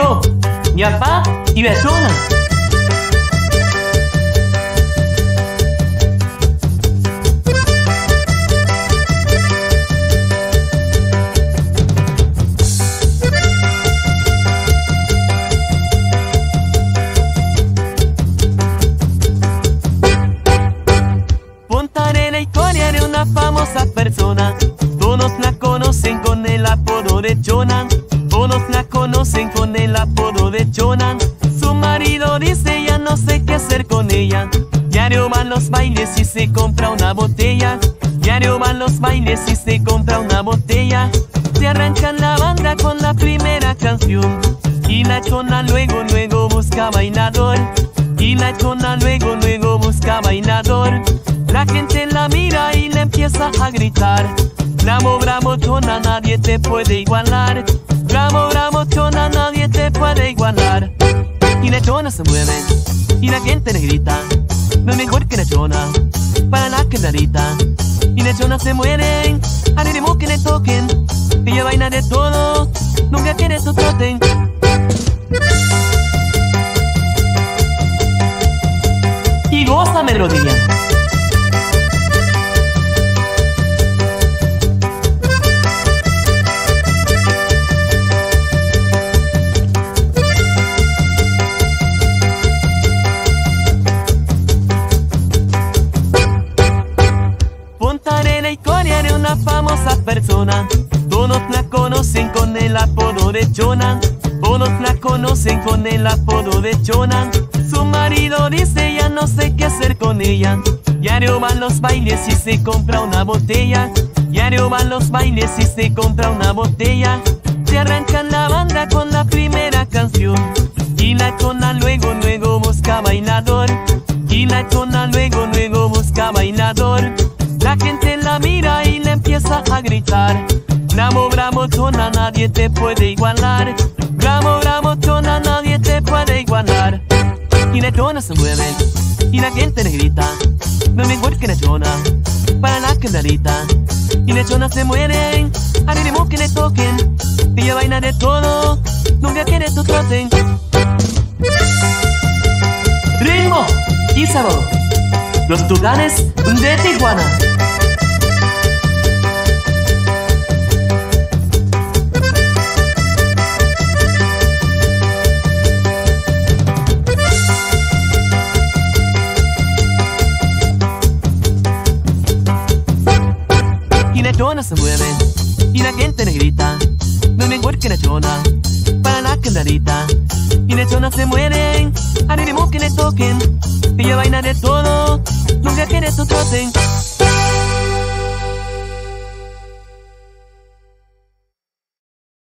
yo, mi papá y Betona. Punta Arena historia de una famosa persona. Todos la conocen con el apodo de Jonan. Todos la conocen con el apodo de Jonan. Su marido dice ya no sé qué hacer con ella. Diario van los bailes y se compra una botella. Diario van los bailes y se compra una botella. Se arrancan la banda con la primera canción. Y la chona luego, luego busca bailador. Y la chona luego, luego busca bailador. La gente la mira y le empieza a gritar. Bravo, bravo, chona, nadie te puede igualar. Bravo, bravo, chona, nadie te puede igualar. Y la chona se mueve y la gente le grita. No es mejor que la chona para la quebradita. Y la chona se muere, haremos que le toquen. Ella baila de todo, nunca quiere su. Y goza melodía. Famosa persona. Todos la conocen con el apodo de Jonan. Todos la conocen con el apodo de Jonan. Su marido dice ya no sé qué hacer con ella. Diario van los bailes y se compra una botella. Diario van los bailes y se compra una botella. Se arrancan la banda con la primera canción. Y la chona luego, luego busca bailador. Y la chona luego, luego busca bailador. La gente la mira y empieza a gritar. Bravo, bravo, chona, nadie te puede igualar. Bravo, bravo, chona, nadie te puede igualar. Y la chona se mueve y la gente le grita. No mejor que la chona para la quebradita. Y la chona se muere, haremos que le toquen. Ella baila de todo, nunca quiere su trote. Ritmo y sabor. Los tucanes de Tijuana. Chona se mueve y la gente le grita. No es mejor que la chona para la quebradita. Y la chona se muere, haremos que le toquen. Ella baila de todo, nunca quiere su trote.